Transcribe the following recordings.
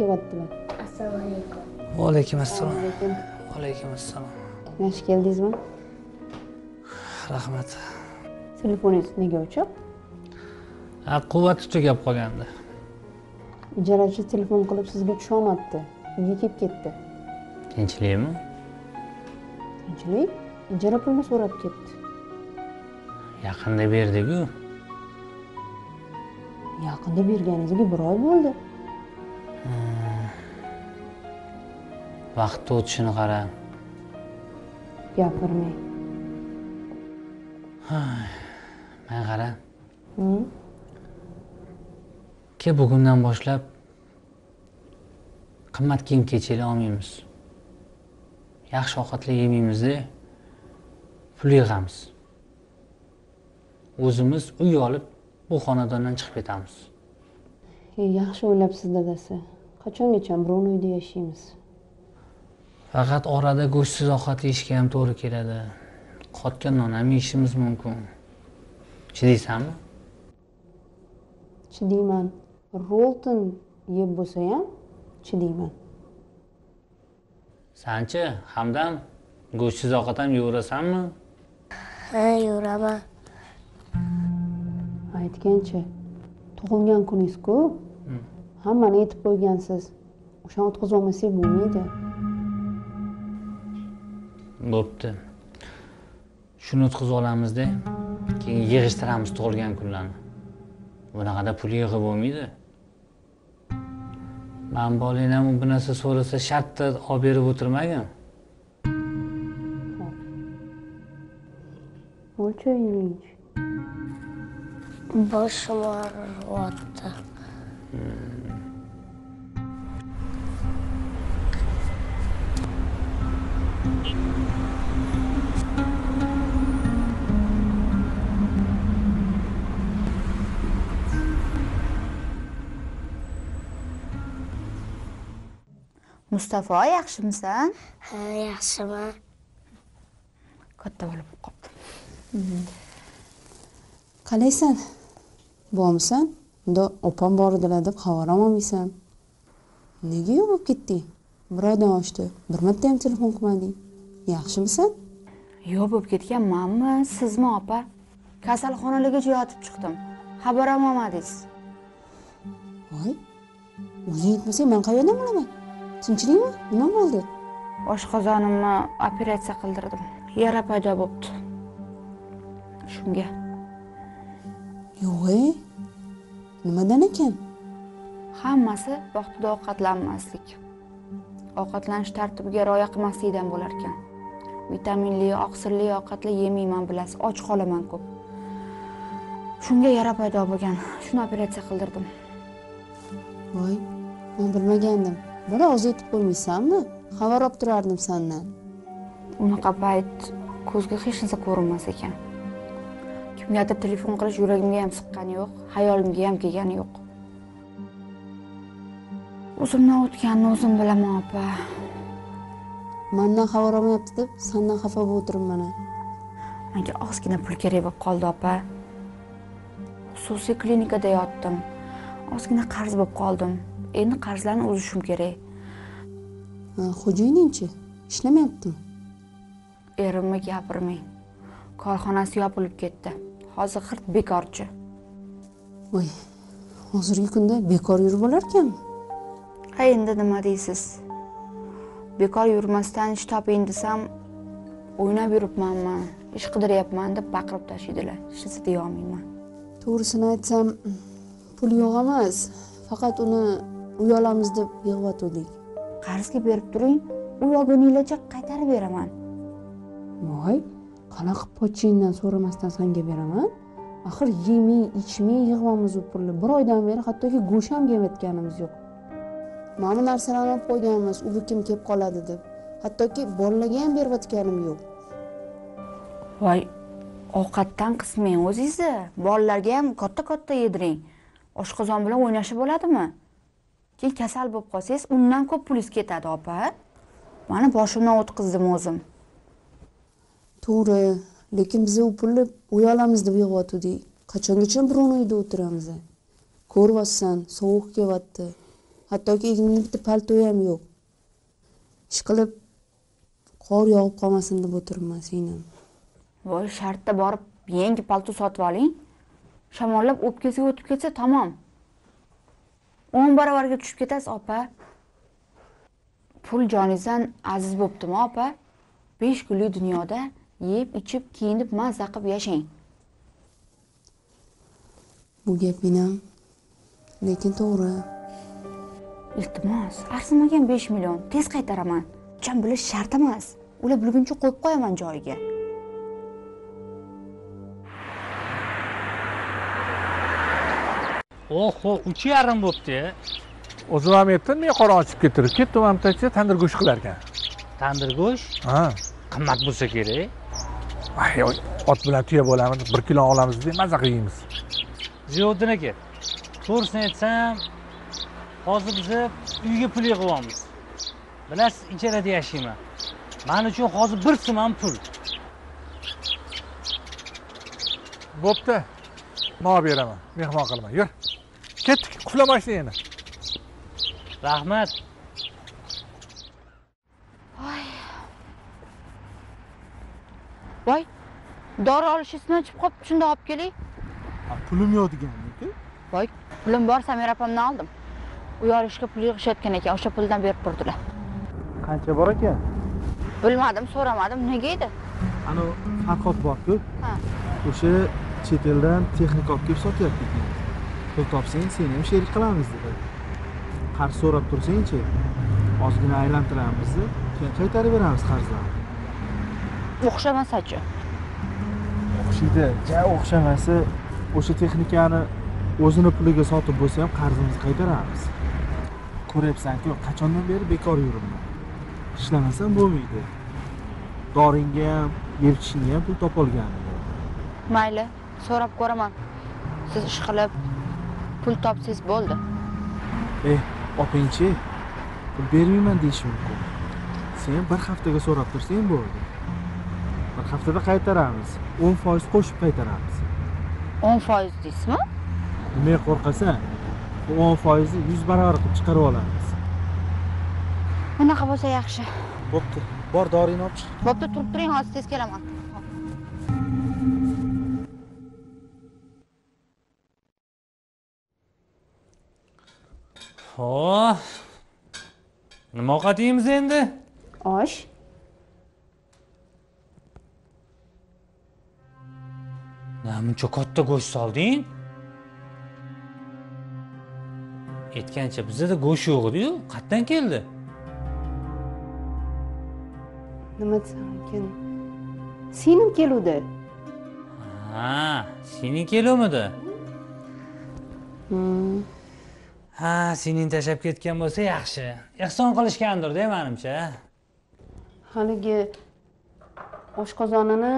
kelyaptilar assalomu alaykum. Vaalaykum assalom alaykum vaalaykum assalom yaxshi keldingizmi? Rahmat. Telefoningiz nega o'chiq quvvati tugab qolgandi. Ijarachi telefon qilib sizga tusholmabdi uyga kelib ketdi? Tinchlikmi? Tinchlik? Ijara pulini so'rab ketdi. Yaqinda berdiku. Yaqinda berganingizga bir oy bo'ldi vaqtni o'tishini qara. Gapirmang. Man qara. Ke bugundan boshlab qimmat kiyim kechira olmaymiz. Yaxshi ovqatlar yemaymizda pul yig'amiz. O'zimiz uy olib bu xonadondan chiqib ketamiz. Yaxshi o'ylabsiz dadasi. Qachongacha birovni uyida yashaymiz faqat orada go'shtsiz ovqat yeyishga ham to'g'ri keladi. Qotgan non ham yeyishimiz mumkin. Chidaysanmi chidayman rolton yeb bo'lsa ham chidayman sanchi hamdam go'shtsiz ovqat ham yeyverasanmi ha yuraman aytgancha tug'ilgan kuningiz-ku hammani aytib qo'ygansiz. O'shani o'tkazib olmasak bo'lmaydi bo'pti. Shuni o'tkazib olamizda keyin yig'ishtiramiz tug'ilgan kunlarni. Bunaqada pul yig'ib bo'lmaydi. Man bolangdan u bir narsa so'rasa shartta olib berib o'tirmagin. Boshim og'riyapti mustafo yaxshimisan? Ha yaxshiman katta bo'lib qolibdi qalaysan? Bormisan? Unda opam bor edilar deb xabar ham olmaysan nega yo'q bo'lib ketding? Bir oydan oshdi bir marta ham telefon qilmading. Yaxshimisan? Yo'q bo'lib ketganmanmi? Sizmi opa? Kasalxonaligacha yotib chiqdim. Xabar ham olmadingiz voy. O'zing aytmasang man qayerdan bilaman tinchlikmi nima bo'ldi? Oshqozonimni operatsiya qildirdim. Yara paydo bo'libdi. Shunga. Yo'q e nimadan ekan? Hammasi vaqtida ovqatlanmaslik. Ovqatlanish tartibiga rioya qilmaslikdan bo'lar ekan. Vitaminli oqsilli ovqatlar yemayman bilasiz. Och qolaman ko'p. Shunga yara paydo bo'lgan. Shuni operatsiya qildirdim. Voy man bilmagandim bola oz aytib qo'ymaysanmi? Xabar olib turardim sandan unaqa payt ko'zga hech narsa ko'rinmas ekan. Kimgadir telefon qilish yuragimga ham siqqani yo'q hayolimga ham kelgani yo'q. O'zimdan o'tganini o'zim bilaman opa. Mandan xabar olmayapti deb sandan xafa bo'lib o'tiribman manga ozgina pul kerak bo'lib qoldi opa. Xususiy klinikada yotdim. Ozgina qarz bo'lib qoldim endi qarzlarni uzishim kerak. Xo'jayiningchi ishlamayaptimi? Erimni gapirmang. Korxonasi yopilib ketdi. Hozir hirt bekorchi. Voy hozirgi kunda bekor yurib olarkanmi ha endi nima deysiz? Bekor yurmasdan ish toping desam o'ynab yuribmanmi? Ish qidiryapman deb baqirib tashlaydilar. Hech narsa deyolmayman to'g'risini aytsam pul yo'q emas. Faqat uni uy olamiz deb yig'yotgandik qarzga berib turing uy olguninglarcha qaytarib beraman. Voy qanaqa pochingdan so'ramasdan sanga beraman. Axir yemay ichmay yig'yapmiz u pulni. Bir oydan beri hattoki go'sht ham yemayotganimiz yo'q. Mana bu narsalarni olib qo'yganmiz u bu kim kelib qoladi deb. Hattoki bolalarga ham berayotganim yo'q. Voy ovqatdan qismang o'zingizni bolalarga ham katta katta yediring. Oshqozon bilan o'ynashib bo'ladimi keyin kasal bo'lib qolsangiz undan ko'p pulingiz ketadi opa. Mana boshimdan o'tkazdim o'zim. To'g'ri lekin biz u pulni uy olamiz deb yig'yotgandik qachongacha birovni uyida o'tiramiz? Ko'ryapsan sovuq kelyapti. Hattoki egnimda bitta palto ham yo'q. Ishqilib qor yog'ib qolmasin deb o'tiribman singlim voy shartta borib yangi palto sotib oling. Shamollab o'pkasiga o'tib ketsa tamom o'n barobarga tushib ketasiz opa. Pul joningizdan aziz bo'ptimi opa? Besh kunlik dunyoda yeb ichib kiyinib mazza qilib yashang. Bu gaping ham lekin to'g'ri. Iltimos arzimagan besh million tez qaytaraman. Uchan bilish shart emas. Ular bilguncha qo'yib qo'yaman joyiga oho uch yarim bo'libdi o'zim ham aytdim men qorong'i chiqib kettirib ketdim aytsa tandir go'sht qilar ekan tandir go'sht? Ha. Qimmat bo'lsa kerak. Ot bilan tuya bo'lamiz bir kilo olamiz deb maza qilib yeymiz ziyoddin aka to'g'risini aytsam hozir biza uyga pul yig'yapmiz bilasiz ijarada yashayman. Man uchun hozir bir so'm ham pul. Bo'pti. Olib beraman? Mehmon qilaman. Yur ketdik qulfla mashinangni rahmat. Voy. Dori olish esimdan chiqib qolibdi shunda olib keling pulim yo'q deganmiki voy pulim bor samira opamdan oldim. Uy olishga pul yig'ishayotgan ekan o'sha puldan berib turdilar. Qancha bor ekan? Bilmadim so'ramadim nega edi? Anavi farhod borku. Ha. o'sha chet eldan texnika olib kelib sotyapti ekan pul topsang seni ham sherik qilamiz dedi. Qarz so'rab tursangchi ozgina aylantiramiz keyin qaytarib beramiz qarzlarni o'xshamasachi o'xshaydi. Ja o'xshamasa o'sha texnikani o'zini puliga sotib bo'lsa ham qarzimizni qaytaramiz. Ko'ryapsanku qachondan beri bekor yuribman. Ishlamasam bo'lmaydi. Doringga ham yeb ichishingga ham pul topolganim yo'q. Mayli so'rab ko'raman. Siz ish qilib pul topsangiz bo'ldi. Eh opangchi pul bermayman deyishi mumkin. Sen bir haftaga so'rab tursang bo'ldi. Bir haftada qaytaramiz. O'n foiz qo'shib qaytaramiz. O'n foiz deysizmi? Nimaga qo'rqasan bu o'n foizni yuz barobar qilib chiqarib olamiz. Unaqa bo'lsa yaxshi. Bo'pti. Bor doringni olib chiq bo'pti turib turing hozir tez kelaman ho nima ovqat yeymiz endi? Osh. Namuncha katta go'sht solding? Aytgancha bizada go'sht yo'q ediyu qayerdan keldi? Nima desam ekan. Singlim keluvdi. Ha sening keluvmidi? Hmm, ha sening tashlab ketgan bo'lsa yaxshi. Ehson qilishgandirda manimcha. Haligi oshqozonini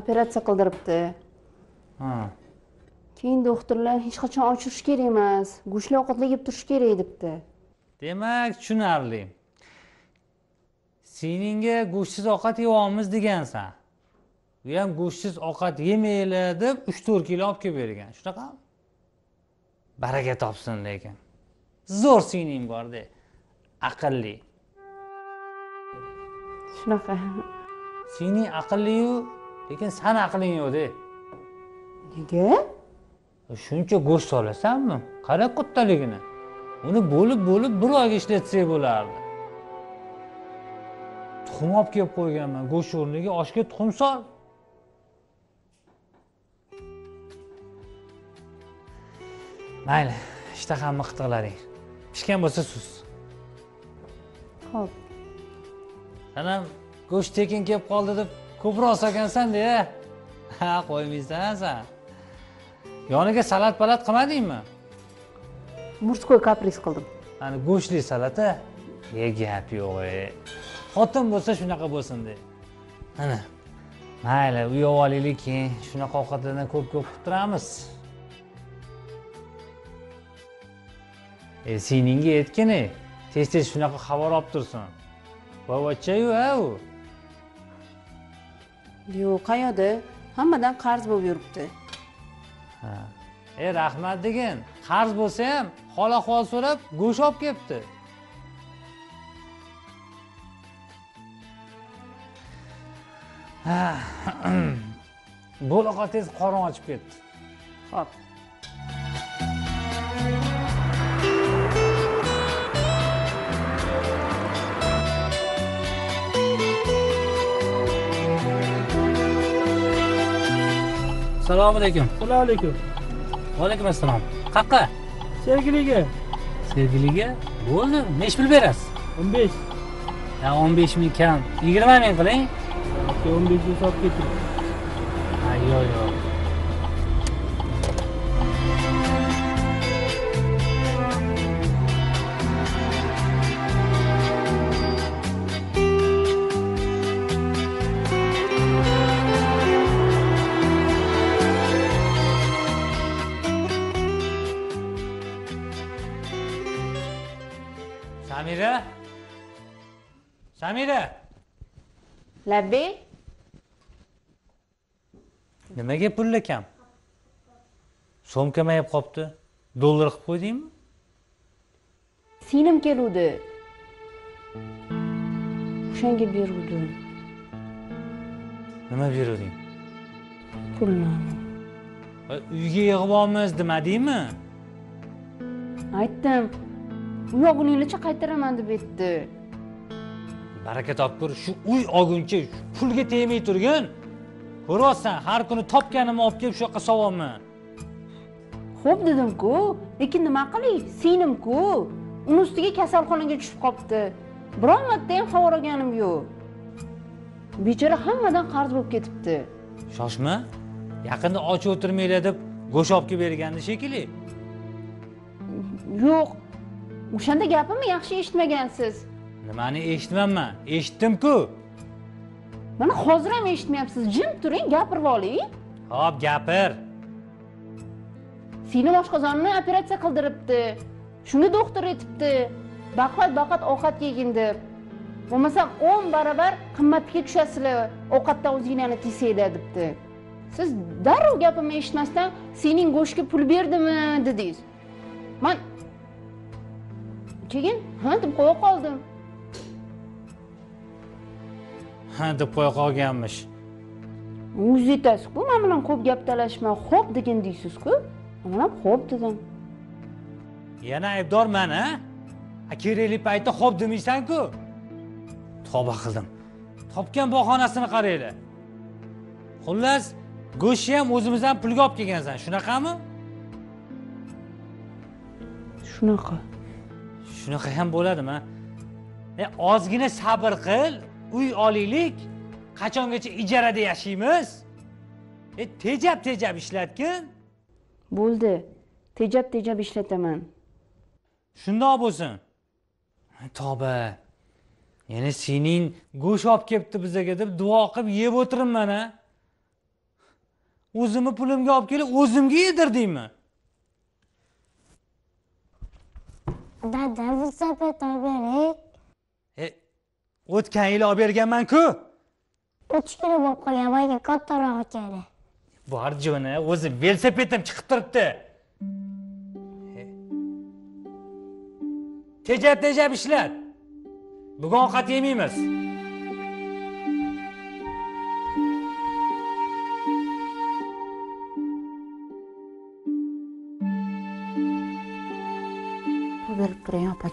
operatsiya qildiribdi. Ha. Keyin doktorlar hech qachon ochirish kerak emas go'shtli ovqatlar yeb turish kerak debdi. Demak tushunarli. Seningga go'shtsiz ovqat yeyapmiz degansan. U ham go'shtsiz ovqat yemanglar deb uch to'rt kilo olib kelib bergan. Shunaqami baraka topsin lekin. Zo'r singling borda aqlli. Shunaqa. Singling aqlliyu lekin sani aqling yo'qda nega? Shuncha go'sht solasanmi qara qo'ttaligini uni bo'lib bo'lib bir oyga ishlatsak bo'lardi. Tuxum olib kelib qo'yganman. Go'sht o'rniga oshga tuxum sol mayli ishtahamni qitiqlaring pishgan bo'lsa suz. Ho'p san ham go'sht tekin kelib qoldi deb ko'proq solgansanda ya ha? Qo'ymaysan san yoniga salat palat qilmadingmi? Murskoy kapriz qildim. Ani go'shtli salata e gap yo'q e. Xotin bo'lsa shunaqa bo'lsin de. Ana mayli uy olib olaylik keyin shunaqa ovqatlardan ko'p ko'p qilib turamiz e singlingga aytgin tez tez shunaqa xabar olib tursin. Boyvachchayu a u yo'q qayoqda? Hammadan qarz bo'lib yuribdi. Ha. E rahmat degin. Qarz bo'lsa ham hol ahvol so'rab go'sht olib kelibdi bo'la qotingiz qorin ochib ketdi. Xo'p. Assalomu alaykum. Alaykum. Vaalaykum assalom. Qayerqa sevgiliga. Sevgiliga? Bo'ldi. Nechi pul berasiz? o'n besh. Ya o'n besh ming kam. Yigirma ming qiling. O'n beshni sotib keting ha yo'q yo'q samira? Samira? Labbay nimaga pulli kam so'm kamayib qolibdi dollar qilib qo'ydingmi? Singlim keluvdi. O'shanga beruvdim nima berding pulni. Uyga yig'ib olmiz demadingmi aytdim u yog'iniylicha qaytaraman deb aytdi. Baraka topkur shu uy olguncha pulga tegmay turgin. Ko'ryapsan har kuni topganimni olib kelib shu yoqqa solyapman xo'p dedim-ku lekin nima qilay singlim-ku uni ustiga kasalxonaga tushib qolibdi. Biron marta ham xabar olganim yo'q. Bechora hammadan qarz bo'lib ketibdi. Shoshma yaqinda och o'tirmanglar deb go'sht olib kelib bergandi shekilli. Yo'q o'shanda gapimni yaxshi eshitmagansiz. Nimani eshitmayapman eshitdim-ku. Mana hozir ham eshitmayapsiz. Jim turing gapirib oling. Hop gapir. Singlim oshqozonni operatsiya qildiribdi. Shunga doktor aytibdi baquvvat baquvvat ovqat yegin deb bo'lmasam o'n barobar qimmatga tushasizlar ovqatdan o'zinglarni tiysanglar debdi. Siz darrov gapimni eshitmasdan sening go'shtga pul berdimi dedingiz. Man keyin ha deb qo'ya qoldim ha deb qo'ya qolganmish o'zingiz aytasiz-ku man bilan ko'p gap talashma xo'p degin deysiz-ku man ham xo'p dedim yana aybdor man a A, kerakli paytda xo'p demaysan-ku tavba qildim topgan bahonasini qaranglar xullas go'shtni ham o'zimizdan pulga olib kelgansan. Shunaqami shunaqa shunaqa ham bo'ladimi? E ozgina sabr qil uy olaylik qachongacha ijarada yashaymiz. E tejab tejab ishlatgin. Bo'ldi. Tejab tejab ishlataman. Shundoq bo'lsin. Tavba. Yana sening go'sht olib kelibdi bizaga deb duo qilib yeb o'tiribman a o'zimni pulimga olib kelib o'zimga yedirdingmi Dada bir sapet olib bering. e o'tgan yili olib berganman-ku Uch kilo bo'lib qolgan boyga kattarog'i kerak. bor joni o'zi velosipedim chiqib turibdi tejab tejab ishlat bugun ovqat yemaymiz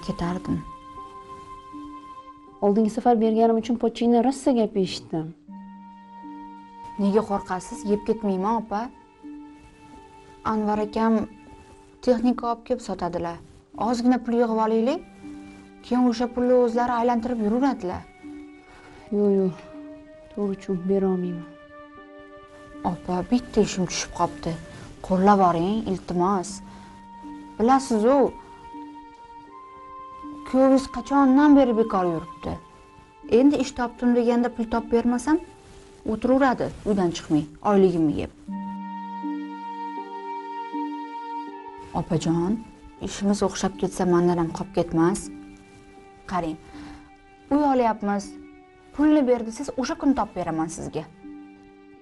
ketardim. Oldingi safar berganim uchun pochingdan rosa gap eshitdim. Nega qo'rqasiz? Yeb ketmayman opa. Anvar akam texnika olib kelib sotadilar. Ozgina pul yig'ib olaylik keyin o'sha pulni o'zlari aylantirib yuraveradilar yo'q yo'q. To'g'ri uchun berolmayman opa bitta ishim tushib qolibdi qo'llab yuboring iltimos. Bilasizu kuyovingiz qachondan beri bekor yuribdi? Endi ish topdim deganda pul topib bermasam o'tiraveradi uydan chiqmay oyligimni yeb. Opajon ishimiz o'xshab ketsa mandan ham qolib ketmas. Qarang uy olyapmiz. Pulni ber desangiz o'sha kuni topib beraman sizga.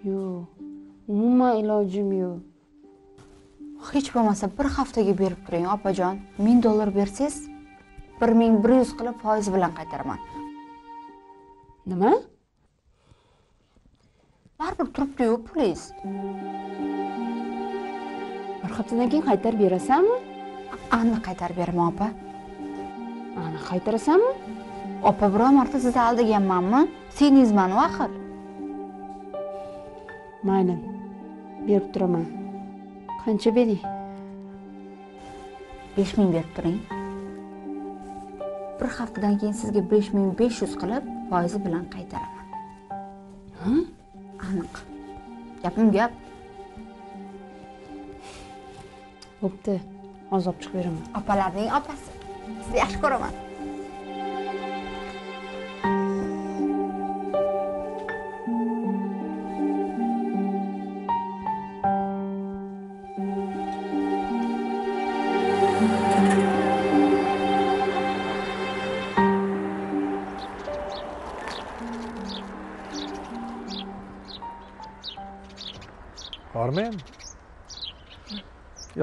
Yo'q umuman ilojim yo'q. Hech bo'lmasa bir haftaga berib turing opajon. Ming dollar bersangiz bir ming bir yuz qilib foizi bilan qaytaraman. Nima? Baribir turibdiyu pulingiz bir haftadan keyin qaytarib berasanmi? Aniq qaytarib beraman opa. Aniq qaytarasanmi? Opa biror marta sizni aldaganmanmi? Seningizmanu axir? Mayli berib turaman. Qancha bering? Besh ming berib turing bir haftadan keyin sizga besh ming besh yuz qilib foizi bilan qaytaraman. Aniq. Gapim gap. Bo'pti. Olib chiqib beraman. Opalarning opasi. Sizni yaxshi ko'raman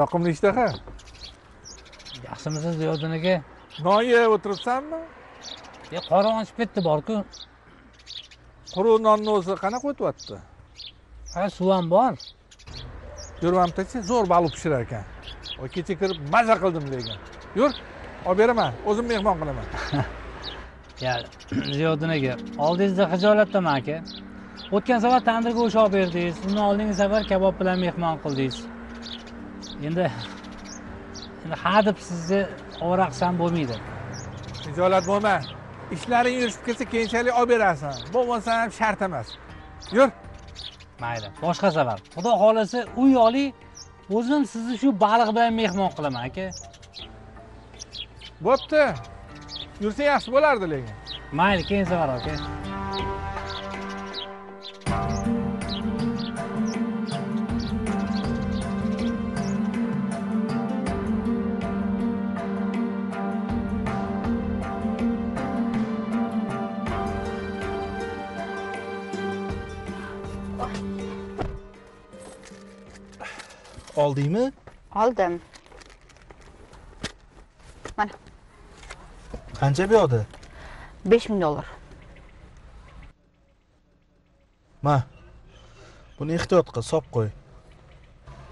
yoqimli ishtaha yaxshimisiz ziyodin aka? Non yeb o'tiribsanmi? E qorong'i ochib ketdi borku. Quruq nonni o'zi qanaqa o'tyapti? Ha suv ham bor. Yurmamtachi zo'r baliq pishirar ekan. Kecha kirib maza qildim lekin. Yur olib beraman o'zim mehmon qilaman. Ya ziyodin aka oldingizda xijolatdaman aka. O'tgan safar tandir go'sht olib berdingiz undan oldingi safar kabob bilan mehmon qildingiz endi endi ha deb sizni ovora qilsam bo'lmaydi. Hijolat bo'lma. Ishlaring yurishib ketsa keyinchalik olib berasan bo'lmasa ham shart emas. Yur. Mayli boshqa safar xudo xohlasa uy oling. O'zim sizni shu baliq bilan mehmon qilaman aka. Bo'pti. Yursang yaxshi bo'lardi lekin. Mayli keyin safar aka oldingmi? Oldim. Mana. Qancha bu yoqda besh ming dollar. Ma buni ehtiyot qil solib qo'y.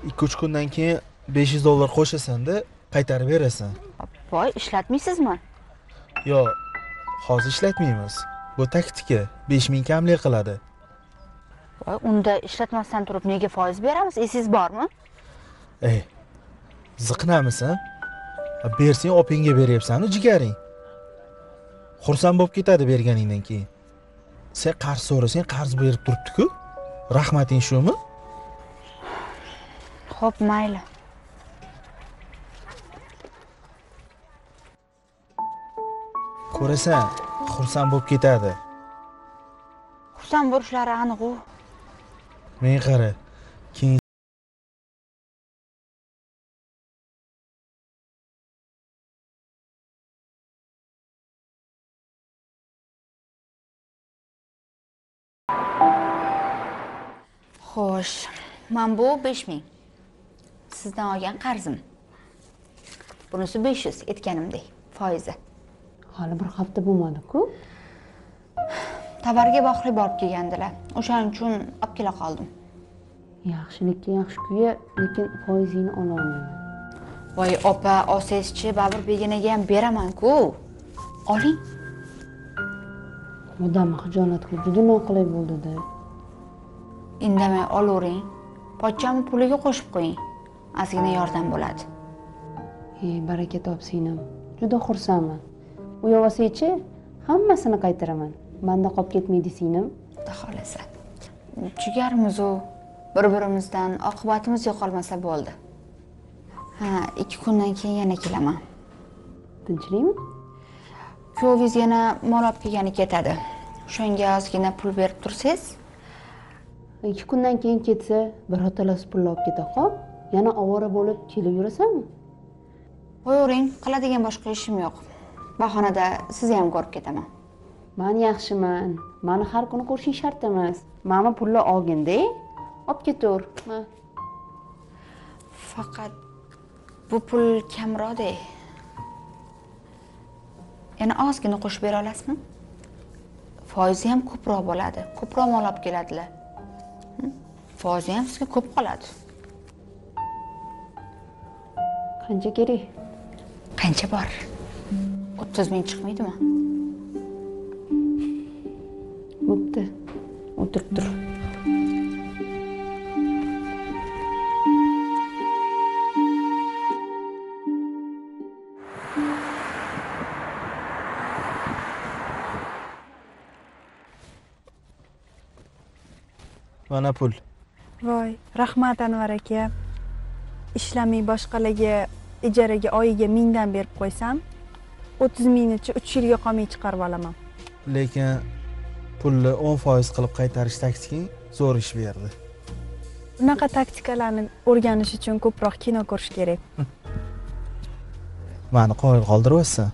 Ikki uch kundan keyin besh yuz dollar qo'shasanda qaytarib berasan. Voy ishlatmaysizmi? Yo hozir ishlatmaymiz. Bu taktika besh ming kamlik qiladi. Voy unda ishlatmasdan turib nega foiz beramiz? Esingiz bormi ey ziqnamisan bersang opangga beryapsanu jigaring. Xursand bo'lib ketadi berganingdan keyin. Sen qarz so'rasang qarz berib turibdiku. Rahmating shumi? Ho'p mayli. Ko'rasan xursand bo'lib ketadi. Xursand bo'lishlari aniq-u. Men qara xo'sh mana bu besh ming. Sizdan olgan qarzim. Bunisi besh yuz aytganimdek foizi. Hali bir hafta bo'lmadi-ku. Tovarga bog'li borib kelgandilar. O'shaning uchun olib kela qoldim. Yaxshilikka yaxshi kuya lekin foizingni ololmayman voy opa olsangizchi babur beginaga ham beraman-ku. Oling. Odamni xijolat qilib juda noqulay bo'ldi-da indamay olavering pochchami puliga qo'shib qo'ying. Ozgina yordam bo'ladi. Ey baraka top singlim juda xursandman. Olsangchi hammasini qaytaraman. Manda qolib ketmaydi singlim xudo xohlasa. Jigarmizu bir birimizdan oqibatimiz yo'qolmasa bo'ldi. Ha ikki kundan keyin yana kelaman. Tinchlikmi? Kuyovingiz yana mol olib kelgani ketadi. O'shanga ozgina pul berib tursangiz ikki kundan keyin ketsa birato'lasi pulni olib keta qol yana ovora bo'lib kelib yurasanmi? Qo'yavering qiladigan boshqa ishim yo'q. Bahonada sizni ham ko'rib ketaman. Man yaxshiman. Mani har kuni ko'rishing shart emas. Mani pulni olginda olib ketaver. Faqat bu pul kamroqda yana ozgina qo'shib bera olasizmi? Foizi ham ko'proq bo'ladi. Ko'proq mol olib keladilar? Foizi ham sizga ko'p qoladi. Qancha kerak? Qancha bor? O'ttiz ming chiqmaydimi? Bo'pti o'tirib tur. Mana pul voy rahmat anvar aka. Ishlamay boshqalarga ijaraga oyiga mingdan berib qo'ysam o'ttiz mingnichi uch yilga qolmay chiqarib olaman. Lekin pulni o'n foiz qilib qaytarish taktiking zo'r ish berdi. Bunaqa taktikalarni o'rganish uchun ko'proq kino ko'rish kerak. Mani qoyil qoldiryapsan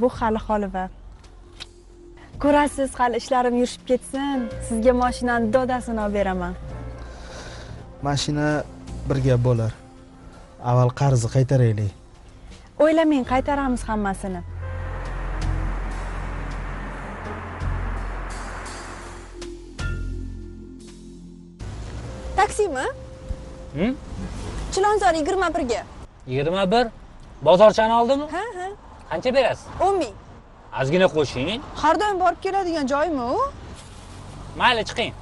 bu hali holiva. Ko'rasiz hali ishlarim yurishib ketsin. Sizga mashinani dodasini olib beraman mashina bir gap bo'lar. Avval qarzni qaytaraylik. O'ylamang qaytaramiz hammasini. Taksimi? Chilonzor yigirma birga. Yigirma bir? Bozorchani oldimi? Ha ha. Qancha berasiz? o'n ming. Ozgina qo'shing. Har doim borib keladigan joymi u? Mayli chiqing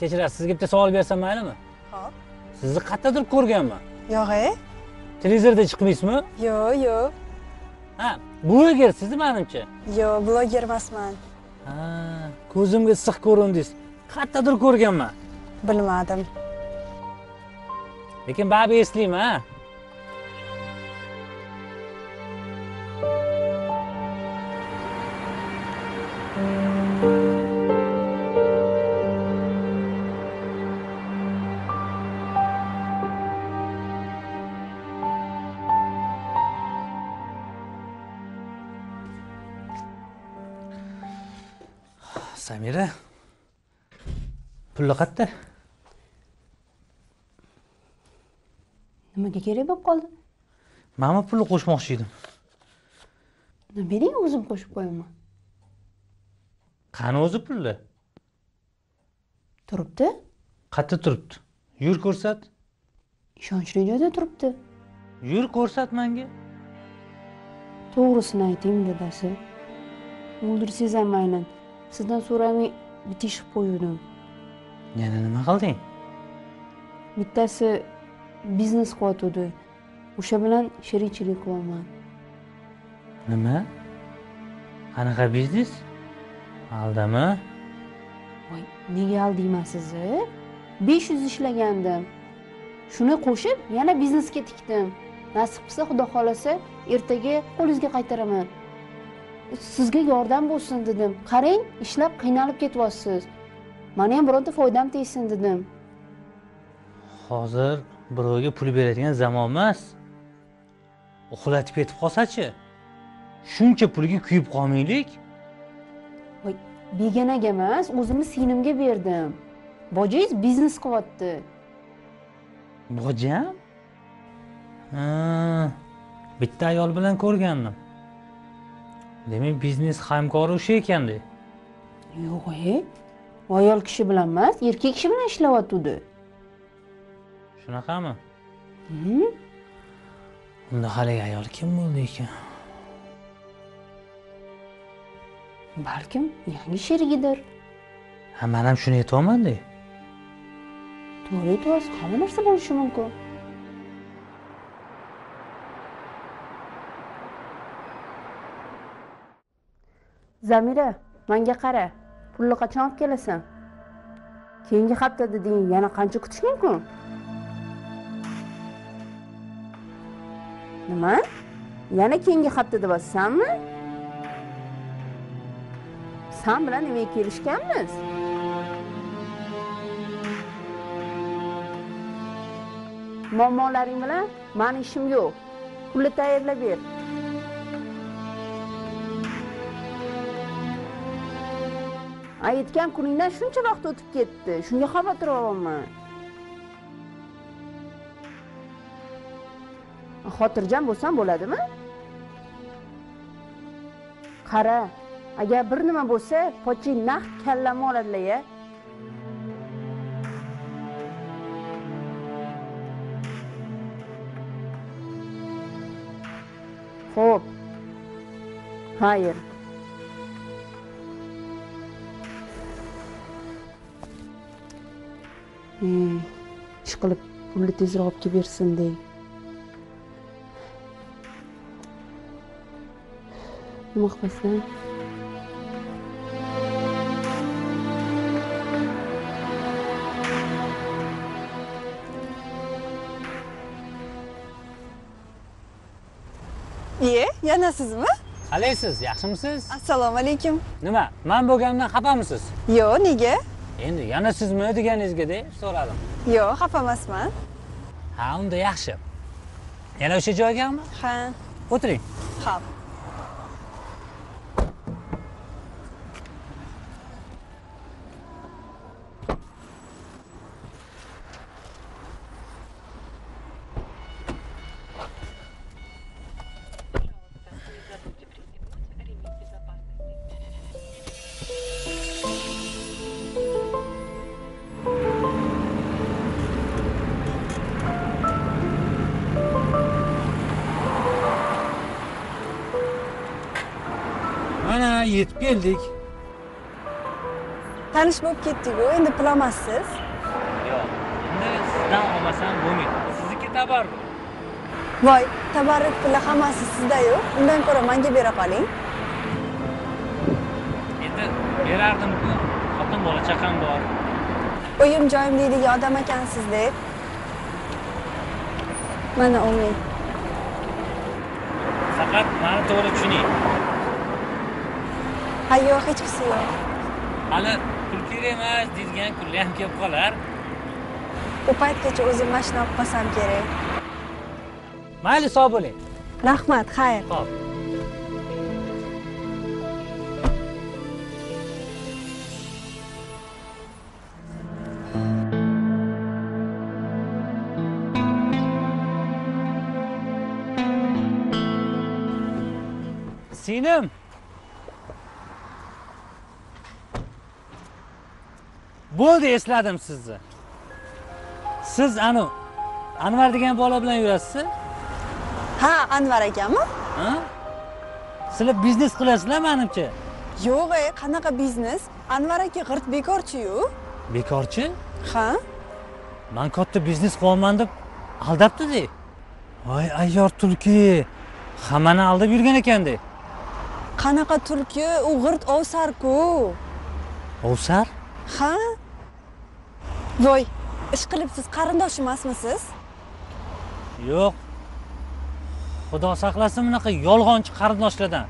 kechirasiz sizga bitta savol bersam maylimi? Hop. sizni qayerdadir ko'rganman. Yo'q e? Televizorda chiqmaysizmi? Yo'q yo'q. Ha bloger sizni manimcha? Yo'q bloger emasman. Ha ko'zimga issiq ko'rindingiz. Qayerdadir ko'rganman. Bilmadim. Lekin baribir eslayman ha samira pulli qayerda nimaga kerak bo'lib qoldi? Mana pulni qo'shmoqchi edim. Bering o'zim qo'shib qo'yaman. Qani o'zi pulli turibdi? Qayerda turibdi. Yur ko'rsat. Ishonchli joyda turibdi. Yur ko'rsat manga. To'g'risini ayting dadasi. O'ldirsangiz ham mayli sizdan so'ramay bitishib qo'yuvdim yana nima qilding? Bittasi biznes qilyotgandi o'sha bilan sherikchilik qilyapman nima? Qanaqa biznes? Aldama voy nega aldayman sizni besh yuz ishlagandim. Shuni qo'shib yana biznesga tikdim. Nasib qilsa xudo xohlasa ertaga qo'lingizga qaytaraman sizga yordam bo'lsin dedim. Qarang ishlab qiynalib ketyapsiz. Mani ham bironta foydam tegsin dedim. Hozir birovga pul beradigan zamon emas. Uxlatib ketib qolsachi shuncha pulga kuyib qolmaylik. Voy begonaga emas o'zimni singlimga berdim. Bojangiz biznes qilyapti. Bojam? Bitta ayol bilan ko'rgandim demak biznes hamkori o'sha ekanda. Yo'q e ayol kishi bilan emas erkak kishi bilan ishlayotgandi shunaqami? Hmm? unda haligi ayol kim bo'ldi ekan? Balkim yangi sherigidir. Ha man ham shuni aytyapmanda to'g'ri aytyapsiz hamma narsa bo'lishi mumkin zamira manga qara. Pulni qachon olib kelasan? Keyingi hafta deding yana qancha kutish mumkin nima? Yana keyingi hafta deyapsanmi? San bilan nimaga kelishganmiz? Muammolaring bilan mani ishim yo'q. Pulni tayyorlab ber. Aytgan kuningdan shuncha vaqt o'tib ketdi. Shunga xavotir olyapman xotirjam bo'lsam bo'ladimi? Qara agar bir nima bo'lsa pochi naqd kallamni oladilar ya. Ho'p xayr. Ishqilib pulni tezroq olib kelib bersin dey nima qilsam iye yana sizmi? Qalaysiz yaxshimisiz? Assalomu alaykum. Nima man bo'lganimdan xafamisiz yo'q nega endi yana sizmi deganingizgada so'radim. Yo'q xafa emasman. Ha unda yaxshi. Yana o'sha joygami ha. O'tiring. Ho'p keldik tanish bo'lib ketdik-ku endi pul olmassiz yo'q endi sizdan olmasam bo'lmaydi sizniki tabarruk voy tabarruk puli hammasi sizda-yu undan ko'ra menga bera qoling endi berardim-ku xotin bola chaqam bor uyim joyim deydigan odam ekansizda mana o'n ming faqat mani to'g'ri tushuning ha yo'q hech qisi yo'q hali pul kerak emas deydigan kunlar ham kelib qolar. U paytgacha o'zim mashina olib qolsam kerak. Mayli sog' bo'ling. Rahmat xayr. Ho'p singlim bo'ldi esladim sizni. Siz anu anvar degan bola bilan yurasiz ha anvar akammi sizlar biznes qilasizlar manimcha. Yo'q e qanaqa biznes? Anvar aka g'irt bekorchi-yu. Bekorchi? Ha? Man katta biznes qilyapman deb aldabdi-de voy ayyor tulki hammani aldab yurgan ekanda qanaqa tulki u g'irt ovsar-ku. Ovsar? Ha voy ish qilib siz qarindosh emasmisiz yo'q. Xudo saqlasin bunaqa yolg'onchi qarindoshlardan.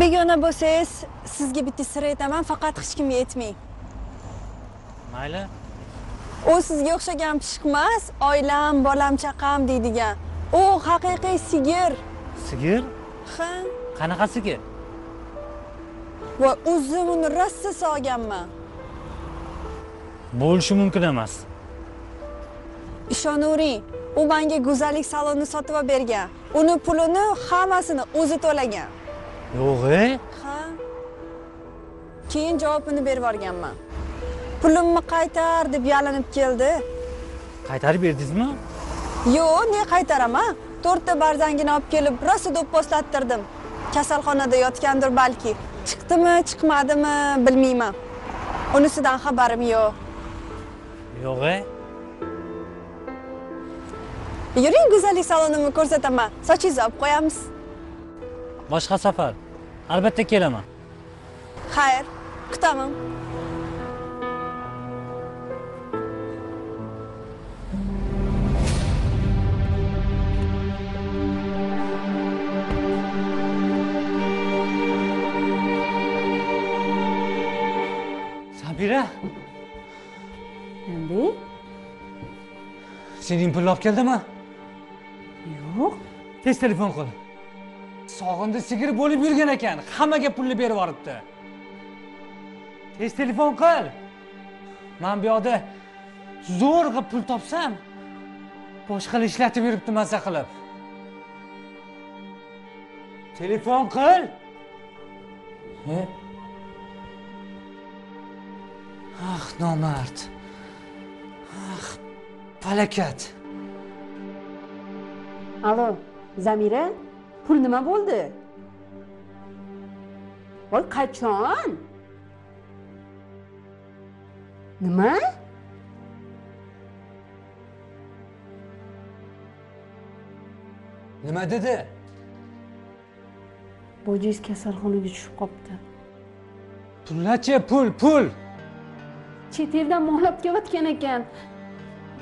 Begona bo'lsangiz sizga bitta sir aytaman faqat hech kimga aytmang. Mayli. U sizga o'xshagan pishiq emas oilam bolam chaqam deydigan. U haqiqiy sigir. Sigir? Ha. Qanaqa sigir? Va o'zim uni rosa sog'ganman bo'lishi mumkin emas. Ishonavering u menga go'zallik salonini sotib olib bergan. Uni pulini hammasini o'zi to'lagan. Yo'q e ha? Keyin javobini berib yuborganman. Pulimni qaytar deb yalinib keldi. Qaytarib berdingizmi? Yo'q ne qaytaraman to'rtta barzangini olib kelib rosa do'pposlattirdim kasalxonada yotgandir balki. Chiqdimi chiqmadimi bilmayman. Unisidan xabarim yo'q yo'q e yuring go'zallik salonimni ko'rsataman. Sochingizni olib qo'yamiz. Boshqa safar. Albatta kelaman. Xayr kutaman sening pulni olib keldimi? Yo'q. Tez telefon qil. Sog'inda sigir bo'lib yurgan ekan hammaga pulni berib yuboribdi. Tez telefon qil. Man bu yoqda zo'rg'a pul topsam boshqalar ishlatib yuribdi maza qilib. Telefon qil. Ah nomard palakat alo zamira pul nima bo'ldi? Voy qachon? Nima? Nima dedi? Bojangiz kasalxonaga tushib qolibdi pullachi pul pul! Chet eldan mol olib kelayotgan ekan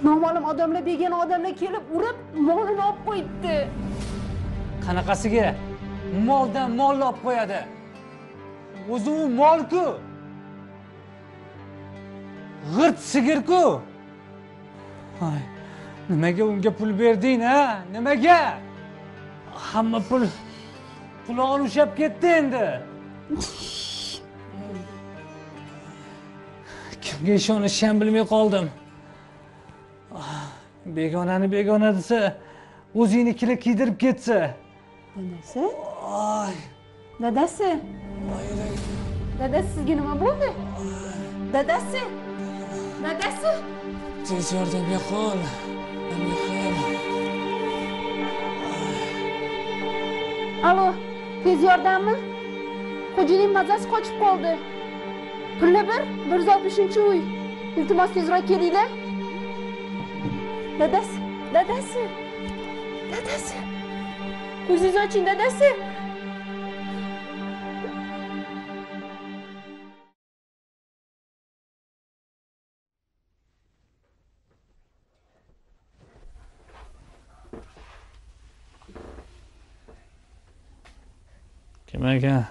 noma'lum odamlar begona odamlar kelib urib molini olib qo'yibdi. Qanaqasiga? Moldan molni olib qo'yadi. O'zi u molku. G'irt sigirku. Voy, nimaga unga pul berding a nimaga? Hamma pul qulog'ini ushlab ketdi endi. Kimga ishonishni ham bilmay qoldim. Begonani begona desa o'zingnikini kiydirib ketsa. Dadasi? Oy, dadasi? Dadasi sizga nima bo'ldi? Dadasi? Dadasi? Tez yordamga qol alo tez yordammi? Xo'jayinning mazasi qochib qoldi. Pilla bir bir yuz oltmishinchi uy. Iltimos tezroq kelinglar dadasi dadasi dadasi ko'zingizni oching dadasi kim ekan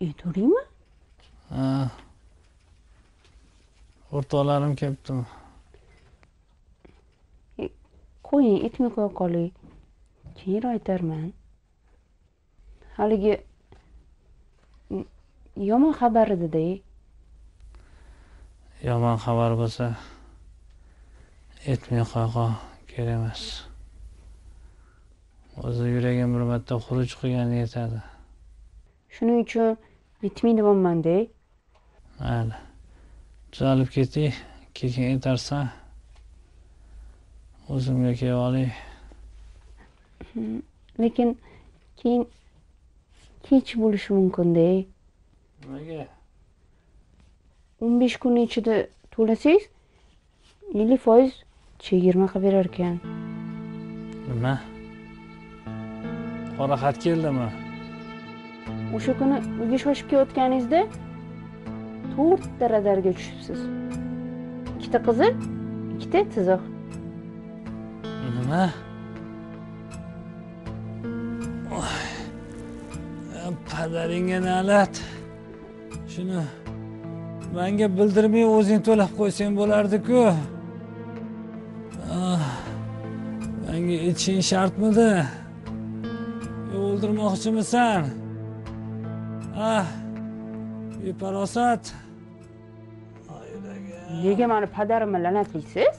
uyda ha o'rtoqlarim kelibdimi? Qo'ying qo'ya qoling. Keyinroq aytarman. Haligi yomon xabar edida yomon xabar bo'lsa aytmay qo'ya qol kerak emas. O'zi yuragim bir marta xuruj qilgani yetadi. Shuning uchun aytmay deyapmanda mayli tuzalib keting keyin aytarsan o'zimga kelib olay lekin keyin kech bo'lishi mumkinda nimaga o'n besh kunni ichida to'lasangiz ellik foiz chegirma qilib berar ekan. Nima? Qora xat keldimi? O'sha kuni uyga shoshib kelayotganingizda to'rtta radarga tushibsiz. Ikkita qizil ikkita chiziq. Nima? Padaringga na'lat shuni manga bildirmay o'zing to'lab qo'ysang bo'lardiku. Ah, manga ichishing shartmidi? O'ldirmoqchimisan? Ah beparosat nega mani padarimni la'natlaysiz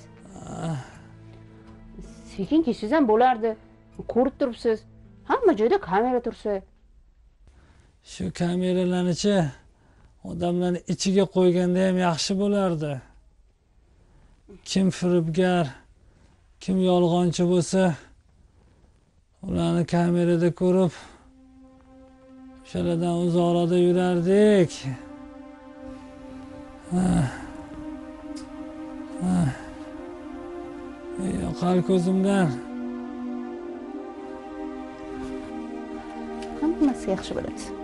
sekin ketsangiz ham bo'lardi. Ko'rib turibsiz. Hamma joyda kamera tursa. Shu kameralarnichi odamlarni ichiga qo'yganda ham yaxshi bo'lardi. Kim firibgar kim yolg'onchi bo'lsa ularni kamerada ko'rib o'shalardan uzoqroqda yurardik. Yoqar ko'zimdan. Hammasi yaxshi bo'ladi.